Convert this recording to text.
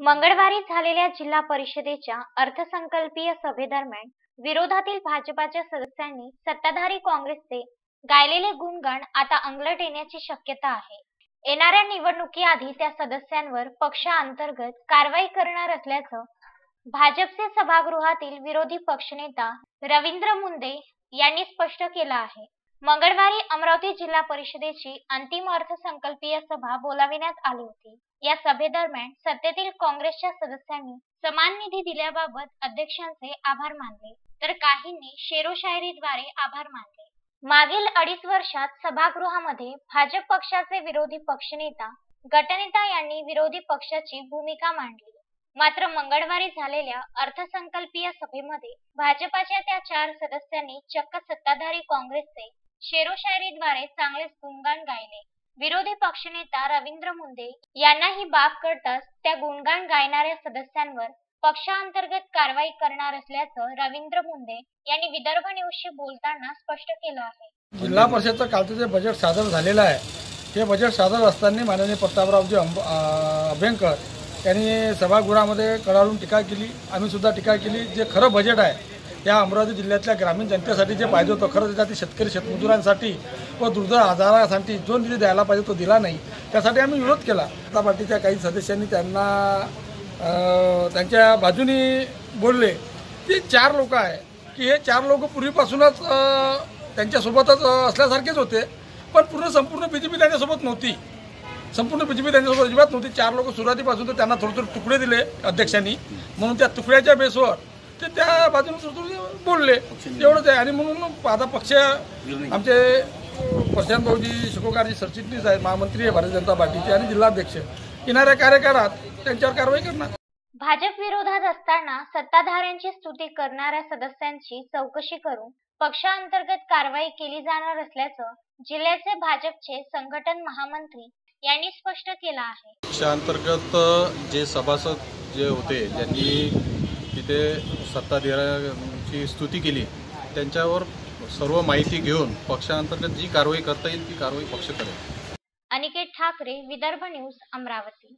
मंगळवारी झालेल्या जिल्हा परिषदेच्या अर्थसंकल्पीय सभेदरम्यान विरोधातील भाजपाच्या सदस्यांनी सत्ताधारी काँग्रेसचे गायलेले गुणगण आता अंगलट येण्याची शक्यता आहे. येणाऱ्या निवडणुकीआधी त्या सदस्यांवर पक्षांतर्गत कारवाई करणार असल्याचं भाजपचे सभागृहातील विरोधी पक्षनेता रवींद्र मुंदे यांनी स्पष्ट केलं आहे. मंगळवारी अमरावती जिल्हा परिषदेची अंतिम अर्थसंकल्पीय सभा बोलाविण्यात आली होती. या सभेदरम्यान सत्तेतील काँग्रेसच्या सदस्यांनी समान निधी दिल्याबाबत अध्यक्षांचे आभार मानले तर काहींनी शेरोशायरीद्वारे आभार मानले. मागील अडीच वर्षात सभागृहामध्ये भाजप पक्षाचे विरोधी पक्षनेता गटनेता यांनी विरोधी पक्षाची भूमिका मांडली. मात्र मंगळवारी झालेल्या अर्थसंकल्पीय सभेमध्ये भाजपाच्या त्या चार सदस्यांनी चक्क सत्ताधारी काँग्रेसचे शेरोशायरीद्वारे चांगलेच गुणगान गायले. विरोधी पक्षनेता रवींद्र मुंदे यांना ही बाब कळताच त्या गुणगान गायणाऱ्या सदस्यांवर पक्षांतर्गत कारवाई करणार असल्याचं रवींद्र मुंदे यांनी विदर्भ न्यूजशी बोलताना स्पष्ट केलं आहे. जिल्हा परिषदचं कालचं जे बजेट सादर झालेलं आहे ते बजेट सादर असताना माननीय प्रतापरावजी अंब अभ्यंकर यांनी सभागृहामध्ये कडाडून टीका केली आम्ही सुद्धा टीका केली. जे खरं बजेट आहे या अमरावती जिल्ह्यातल्या ग्रामीण जनतेसाठी जे पाहिजे होतं खरं त्याच्यात शेतकरी शेतमजुरांसाठी व दुर्धर आजारासाठी जो निधी द्यायला पाहिजे तो दिला नाही. त्यासाठी आम्ही विरोध केला. आता पार्टीच्या काही सदस्यांनी त्यांना त्यांच्या बाजूनी बोलले ते चार लोक आहे. की हे चार लोक पूर्वीपासूनच त्यांच्यासोबतच असल्यासारखेच होते. पण पूर्ण संपूर्ण बी जे पी त्यांच्यासोबत नव्हती. संपूर्ण बी जे पी त्यांच्यासोबत अजिबात नव्हती. चार लोक सुरुवातीपासून तर त्यांना थोडे थोडे तुकडे दिले अध्यक्षांनी. म्हणून त्या तुकड्याच्या बेसवर ते त्या बाजूने बोलले. एवढंच आहे. आणि म्हणून आता पक्ष आमचे प्रशांत भाऊजी शिकोकारजी सरचिटणीस आहेत. महामंत्री आहे भारतीय जनता पार्टीचे आणि जिल्हाध्यक्ष. येणाऱ्या कार्यकाळात त्यांच्यावर कारवाई करणार. भाजप विरोधात असताना सत्ताधाऱ्यांची स्तुती करणाऱ्या सदस्यांची चौकशी करून पक्षांतर्गत कारवाई केली जाणार असल्याचं जिल्ह्याचे भाजपचे संघटन महामंत्री यांनी स्पष्ट केलं आहे. पक्षांतर्गत जे सभासद जे होते ज्यांनी तिथे सत्ताधाऱ्यांची स्तुती केली. त्यांच्यावर सर्व माहिती घेऊन पक्षांतर्गत जी कारवाई करता येईल ती कारवाई पक्ष करेल. अनिकेत ठाकरे विदर्भ न्यूज अमरावती.